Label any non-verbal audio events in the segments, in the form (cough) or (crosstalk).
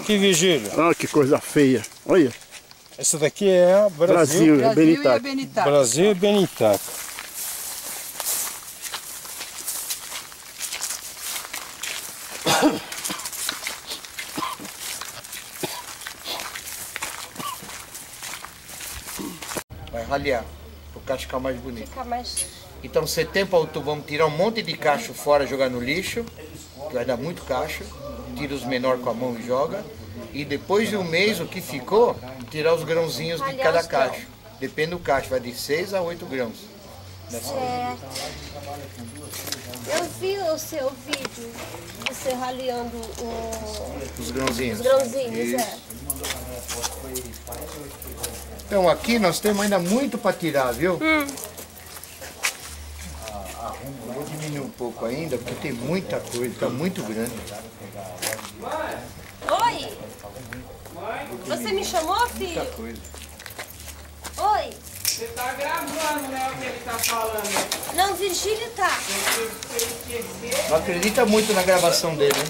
Aqui, Vigílio. Ah, que coisa feia. Olha. Essa daqui é a Brasil. Brasil, é Brasil e a Benitac. Benitac. Brasil e Benitac. Vai ralear, pro cacho ficar mais bonito. Fica mais. Então, setembro, outubro, vamos tirar um monte de cacho fora, jogar no lixo, que vai dar muito cacho. Tira os menores com a mão e joga. E depois de um mês, o que ficou, tirar os grãozinhos de cada cacho. Depende do cacho, vai de 6 a 8 grãos. Certo. Eu vi o seu vídeo, você raleando o- Os grãozinhos. os grãozinhos, é. Então, aqui nós temos ainda muito para tirar, viu? Hum. Eu vou diminuir um pouco ainda, porque tem muita coisa, está muito grande. Oi! Você me chamou, filho? Muita coisa. Oi! Você tá gravando, né, o que ele tá falando. Não, Virgílio tá. Não acredita muito na gravação dele, hein?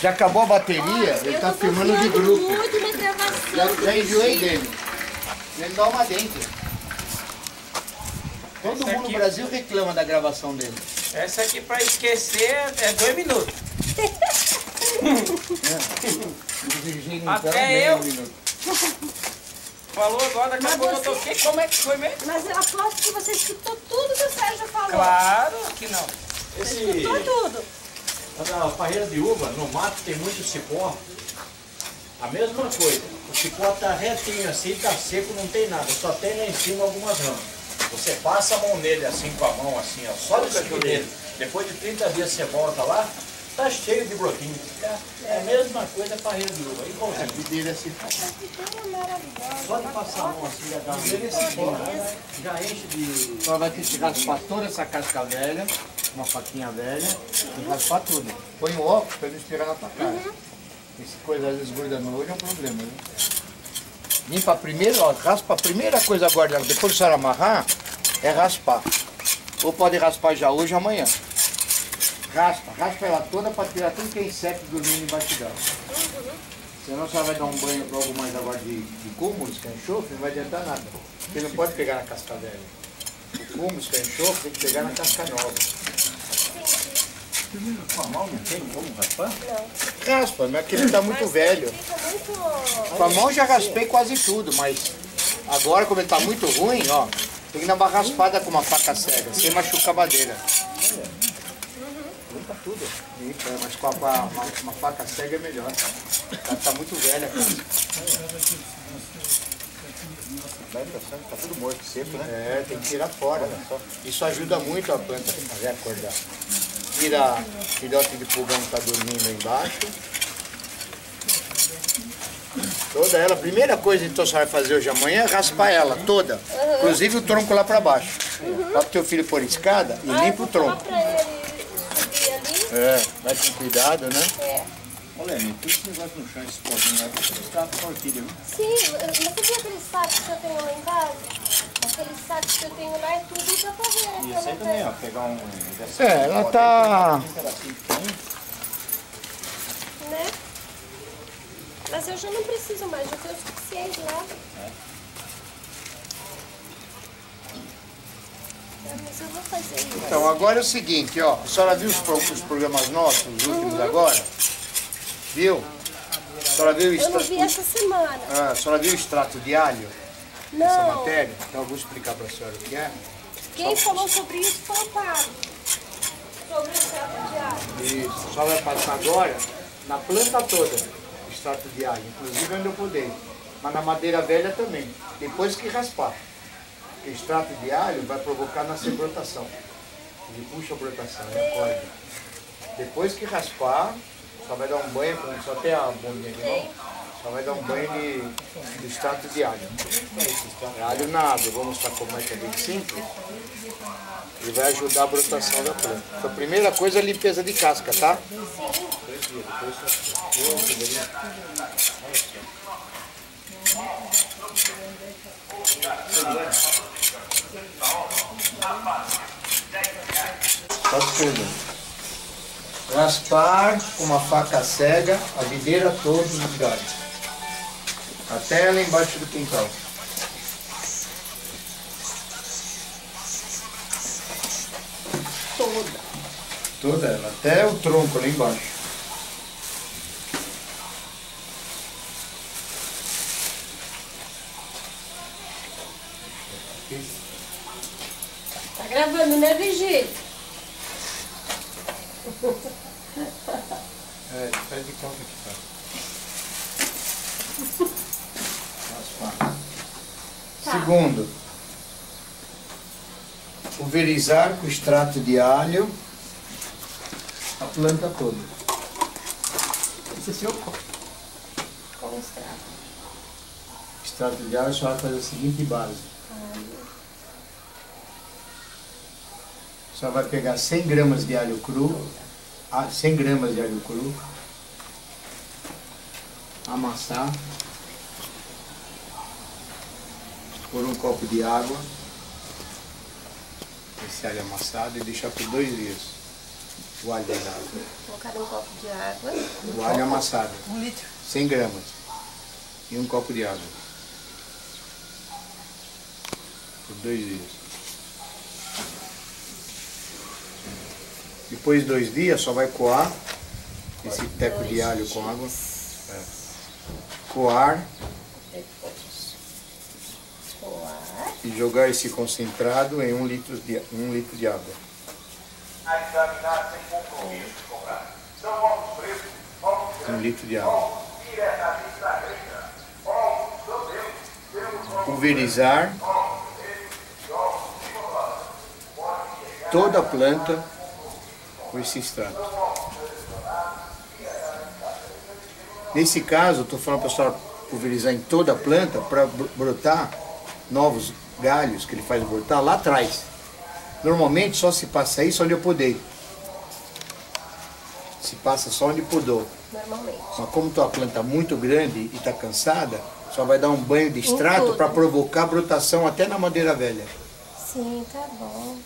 Já acabou a bateria, ele tá filmando de grupo. muito na Já, gravação. do já enjoei dele. Ele dá uma dente. Todo mundo no Brasil reclama da gravação dele. Essa aqui pra esquecer é dois minutos. O Virgínio não Até eu. um minuto. Falou agora, daqui a pouco eu você- toquei. Como é que foi mesmo? Mas eu aposto que você escutou tudo que o Sérgio falou. Claro que não. Escutou tudo. Na parreira de uva, no mato tem muito cipó. A mesma coisa. O cipó tá retinho assim, tá seco, não tem nada. Só tem lá em cima algumas ramas. Você passa a mão nele assim com a mão assim, ó, só no dele. Depois de 30 dias você volta lá, tá cheio de brotinho. É, é a mesma coisa a parreira de uva. Igualzinho. Videira assim. Que maravilhosa. Só de passar a mão assim, já dá um cipó, já enche de. Só vai ter que raspar toda essa casca velha, uma faquinha velha, e raspar tudo. Põe o óculos para não espirrar na tua cara. Essa coisa às vezes gruda no olho é um problema, né? Limpa primeiro, ó, raspa a primeira coisa agora, depois que você amarrar, é raspar. Ou pode raspar já hoje ou amanhã. Raspa, raspa ela toda para tirar tudo que é inseto dormindo embaixo dela. Senão você vai dar um banho logo mais agora de, de cúmulos, que é enxofre, não vai adiantar nada. Porque não pode pegar na casca velha. O cúmulos, que é enxofre, tem que pegar na casca nova. Com a mão não tem como raspar? Raspa, mas é que ele está muito velho. Fica muito. Com a mão já raspei quase tudo, mas agora como ele está muito ruim, ó, tem que dar uma raspada com uma faca cega, sem machucar a madeira. Limpa, mas com a, uma, uma faca cega é melhor. Ela está muito velha, cara. Tá tudo morto, seco, né? É, tem que tirar fora. Isso ajuda muito a planta a fazer acordar. Tira filhote de pulgão que está dormindo aí embaixo. Toda ela, a primeira coisa então você vai fazer hoje amanhã é raspar ela toda. Inclusive o tronco lá para baixo. Lá pro teu filho pôr escada e Ah, limpa o tronco. É, vai com cuidado, né? É. Olha, Lênin, tudo esse negócio no chão, esse pozinho lá, você está com orquídea, viu? Sim, mas você viu aqueles sacos que eu tenho lá em casa? Aqueles sacos que eu tenho lá é tudo pra fazer. E pra esse aí também, ó, pegar um... dessa- É, ela tá. Né? Mas eu já não preciso mais, já tenho o suficiente lá. É, Mas eu vou fazer isso. Então agora é o seguinte, ó. A senhora viu os, os programas nossos, os últimos agora? Viu? A senhora viu o Eu não extrato, vi essa semana. ah, a senhora viu o extrato de alho? Essa Não. matéria? Então eu vou explicar para a senhora o que é. Quem falou sobre isso foi o Pablo. Sobre o extrato de alho. Isso, só vai passar agora na planta toda, extrato de alho, inclusive onde eu podei. Mas na madeira velha também, depois que raspar. Porque extrato de alho vai provocar nascer brotação. Ele puxa a brotação, ele acorda. Depois que raspar, só vai dar um banho, só tem a bombinha aqui, não? Só vai dar um banho de, de extrato de alho. É alho na água, eu vou mostrar como é que é bem simples. Ele vai ajudar a brotação da planta. Então, a primeira coisa é a limpeza de casca, tá? Tudo. Raspar com uma faca cega a videira todos os galhos. Até lá embaixo do quintal. Toda. Toda ela, até o tronco lá embaixo. Tá gravando, né, Virgílio? É, faz de conta que tá. Raspar. Segundo, pulverizar com extrato de alho a planta toda. Esse é seu copo. Com extrato. Extrato de alho só vai fazer a seguinte base. Só vai pegar 100 gramas de alho cru, ah, 100 gramas de alho cru, amassar, por um copo de água, esse alho amassado e deixar por dois dias o alho água. Colocar um copo de água. O alho amassado. Um litro. 100 gramas. E um copo de água. Por dois dias. Depois de dois dias só vai coar esse teco de alho com água. É. Coar. E jogar esse concentrado em um litro de, um litro de água. Um litro de água. Pulverizar. Toda a planta com esse extrato. Nesse caso, estou falando para a senhora pulverizar em toda a planta para brotar novos galhos que ele faz brotar lá atrás. Normalmente só se passa isso onde eu podei. Se passa só onde podou. Normalmente. Mas como tua planta é muito grande e está cansada, só vai dar um banho de extrato para provocar brotação até na madeira velha. Sim, tá bom.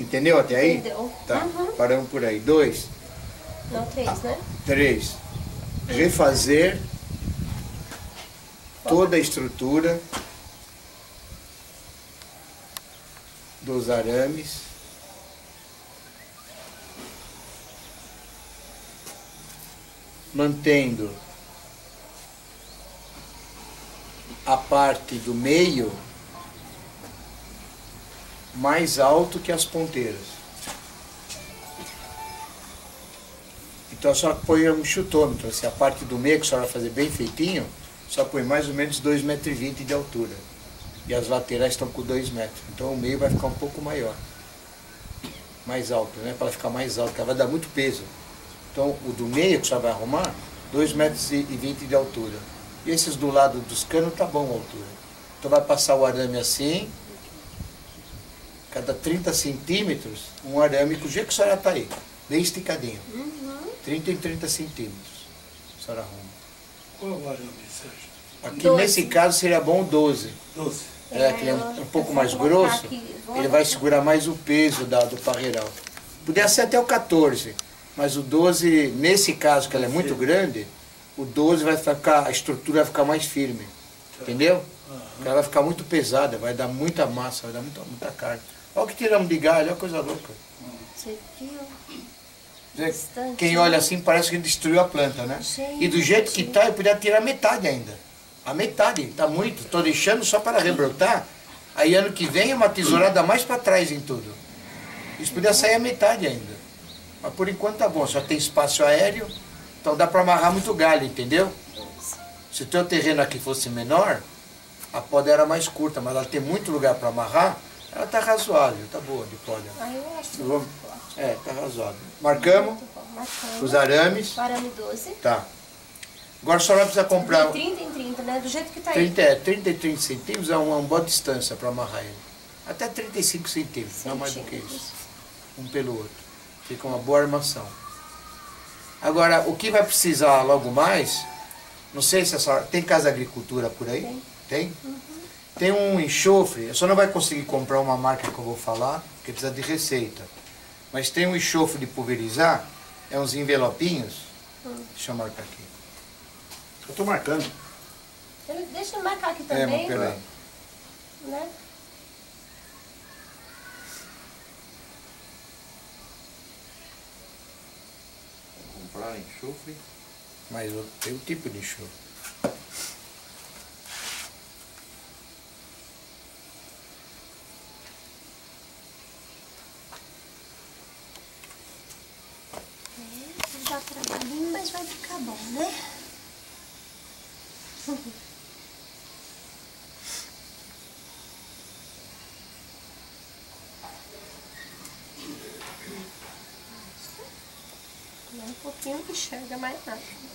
Entendeu até aí? Entendeu. Tá, Uhum. paramos por aí. Dois, Não três, né? três. Refazer toda a estrutura dos arames. Mantendo a parte do meio mais alto que as ponteiras. Então a senhora põe um chutômetro, assim, a parte do meio que a senhora vai fazer bem feitinho, só põe mais ou menos 2,20 metros de altura. E as laterais estão com 2 metros. Então o meio vai ficar um pouco maior. Mais alto, né? Para ficar mais alto, porque vai dar muito peso. Então o do meio que a senhora vai arrumar, 2,20 metros e 20 de altura. E esses do lado dos canos tá bom a altura. Então vai passar o arame assim, cada 30 centímetros, um arame com o jeito que a senhora está aí, bem esticadinho. 30 em 30 centímetros. A senhora arruma. Qual o arame, Sérgio? Aqui Doze. nesse caso seria bom 12. 12. É, que ele é um, um pouco mais grosso, ele vai segurar mais o peso da, do parreiral. Podia ser até o 14, mas o 12, nesse caso que ela é muito grande, o 12 vai ficar, a estrutura vai ficar mais firme. Entendeu? Porque Ela vai ficar muito pesada, vai dar muita massa, vai dar muita, muita carne. Olha o que tiramos de galho, olha coisa louca. Você viu? Quem né? olha assim parece que destruiu a planta, né? Gente. E do jeito que tá, eu podia tirar metade ainda. A metade, tá muito. Estou deixando só para rebrotar. Aí ano que vem é uma tesourada mais para trás em tudo. Isso podia sair a metade ainda. Mas por enquanto tá bom, só tem espaço aéreo, então dá para amarrar muito galho, entendeu? Se o teu terreno aqui fosse menor, a poda era mais curta, mas ela tem muito lugar para amarrar, ela tá razoável, tá boa de poda. Aí eu acho que Vamos- É, tá razoável. Marcamos. Marcando. os arames. Arame 12. Tá. Agora a senhora precisa comprar De 30 em 30, né? Do jeito que tá aí. 30, é, 30 e 30 centímetros é uma, uma boa distância para amarrar ele. Até 35 centímetros, não mais do que isso. Um pelo outro. Fica uma boa armação. Agora, o que vai precisar logo mais, não sei se a senhora. Tem casa de agricultura por aí? Tem. Tem um enxofre, a senhora não vai conseguir comprar uma marca que eu vou falar, porque precisa de receita. Mas tem um enxofre de pulverizar, É uns envelopinhos. Deixa eu marcar aqui. Eu tô marcando. Ele, deixa eu marcar aqui É, também, mas peraí. né? Comprar enxofre. Mas tem o tipo de enxofre. Dá trabalhinho, mas vai ficar bom, né? É um pouquinho que enxerga mais nada.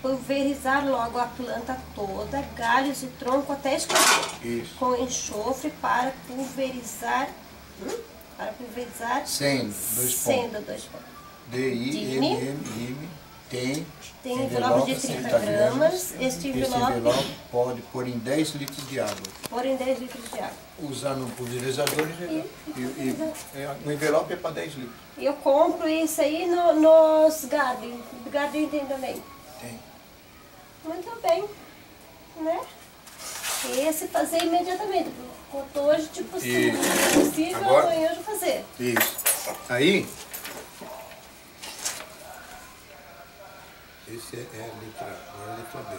Pulverizar logo a planta toda, galhos e tronco até escorrer. Com enxofre para pulverizar. hum? Para pulverizar. Sem, dois pontos. Sendo dois pontos. D-I-M-M-M. Tem. Tem envelope de 30 gramas. Este envelope, envelope pode pôr em 10 litros de água. pôr em 10 litros de água. Usar no pulverizador e. E, e, é, o envelope é para 10 litros. E eu compro isso aí no, nos Garden. Garden tem também. Tem. Muito bem. Né? Esse fazer imediatamente. Hoje, tipo, se Isso. possível, Agora- amanhã eu já fazer. Isso. Aí. Esse é, é a letra A, agora a letra B.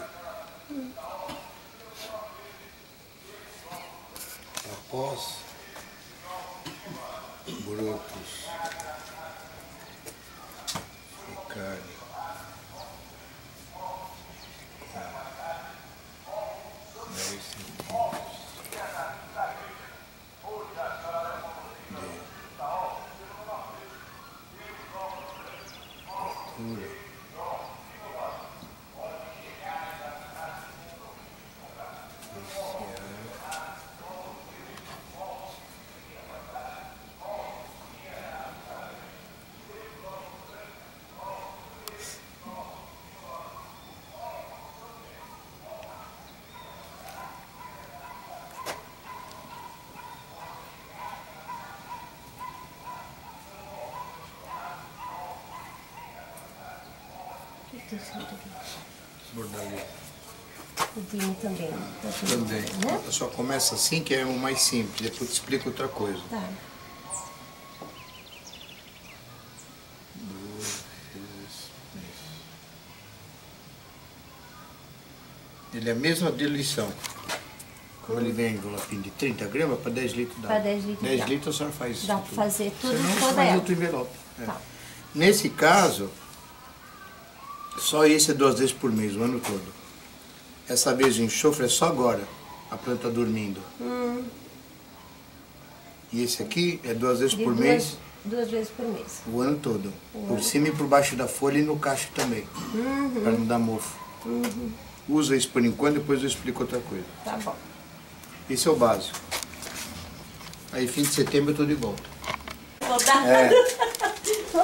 Após brotos ficarem com 10 centímetros de altura iniciar O que tem escrito aqui? bordalete. O vinho também. Tá Também. Né? Só começa assim que é o mais simples, depois te explico outra coisa. Tá. Ele é a mesma diluição. Como ele vem em envelopinho de 30 gramas para 10 litros dá. Pra 10 litros 10 dá. litros a senhora faz Dá pra fazer tudo você toda faz ela. outro envelope. É. Tá. Nesse caso, só esse é duas vezes por mês, o ano todo. Essa vez o enxofre é só agora, a planta dormindo. Hum. E esse aqui é duas vezes De por duas, mês, Duas vezes por mês. o ano todo. Por cima e por baixo da folha e no cacho também. Uhum. Para não dar mofo. Usa isso por enquanto, depois eu explico outra coisa. Tá bom. Esse é o básico. Aí fim de setembro eu tô de volta. Vou dar. É. (laughs)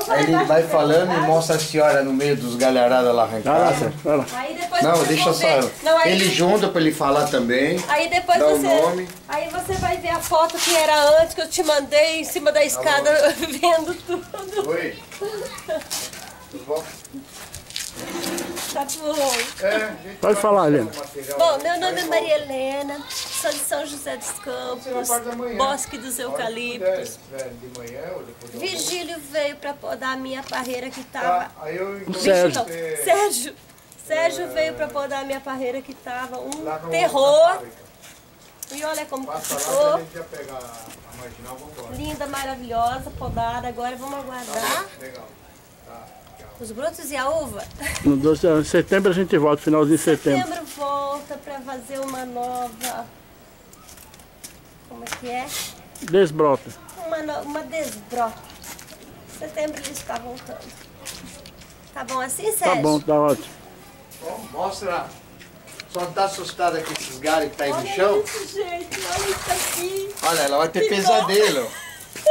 Aí ele vai falando e casa. mostra a senhora no meio dos galharada lá Vai lá, Sérgio, vai lá. Aí depois Não, vocês deixa vão só ver. ela. Não, aí, Ele junta pra ele falar também. aí depois dá o você. nome. Aí você vai ver a foto que era antes que eu te mandei em cima da escada (laughs) vendo tudo. Oi. (laughs) Tudo bom? Tá bom. É, Pode falar, Helena. Bom, meu nome é Maria Helena, sou de São José dos Campos. Bosque dos Eucaliptos. Virgílio veio pra podar a minha parreira que tava. aí eu então, Sérgio. Sérgio. Sérgio veio pra podar a minha parreira que tava um terror. E olha como ficou. pra gente já pegar a marginal, vamos embora. Linda, maravilhosa, podada. Agora vamos aguardar Legal. Tá, os brotos e a uva. No 12 de setembro a gente volta, finalzinho de setembro. Setembro volta pra fazer uma nova como é que é? Desbrota. Uma, no- uma desbrota. Setembro eles ficavam voltando. Tá bom assim, Sérgio? Tá bom, tá ótimo. Bom, mostra. Só não tá assustada com esses galhos que tá aí no Olha chão? isso, gente. Olha isso aqui. Olha, ela vai ter Que pesadelo.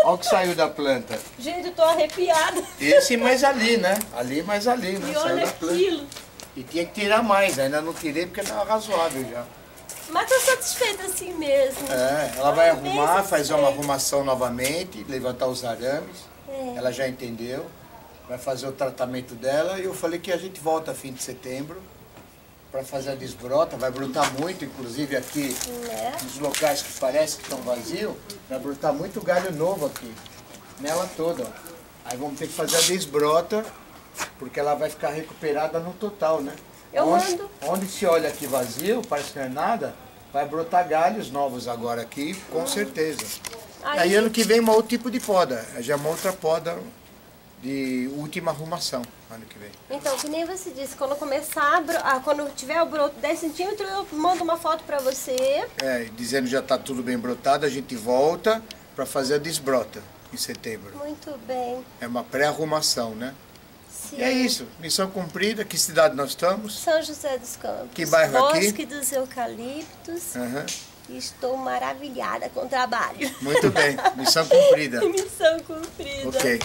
Olha o que saiu da planta. Gente, eu tô arrepiada. Esse mais ali, né? Ali mais ali, né? E Saiu olha aquilo. E tinha que tirar mais, ainda não tirei porque tava razoável já. Mas tô satisfeita assim mesmo. É, ela vai arrumar, fazer uma arrumação novamente, levantar os arames. É. Ela já entendeu. Vai fazer o tratamento dela e eu falei que a gente volta fim de setembro para fazer a desbrota. Vai brotar muito, inclusive aqui Né? nos locais que parece que estão vazios, vai brotar muito galho novo aqui. Nela toda. ó. Aí vamos ter que fazer a desbrota, porque ela vai ficar recuperada no total, né? Eu onde, mando. onde se olha aqui vazio, parece que não é nada, vai brotar galhos novos agora aqui, com certeza. Aí- Aí ano que vem um outro tipo de poda, já uma outra poda de última arrumação, ano que vem. Então, que nem você disse, quando começar, a ah, quando tiver o broto 10 centímetros, eu mando uma foto pra você. É, dizendo que já está tudo bem brotado, a gente volta para fazer a desbrota em setembro. Muito bem. É uma pré-arrumação, né? Sim. E é isso, missão cumprida. Que cidade nós estamos? São José dos Campos. Que bairro aqui? Bosque dos Eucaliptos. Aham. Estou maravilhada com o trabalho. Muito bem, missão cumprida. (laughs) Missão cumprida. Ok.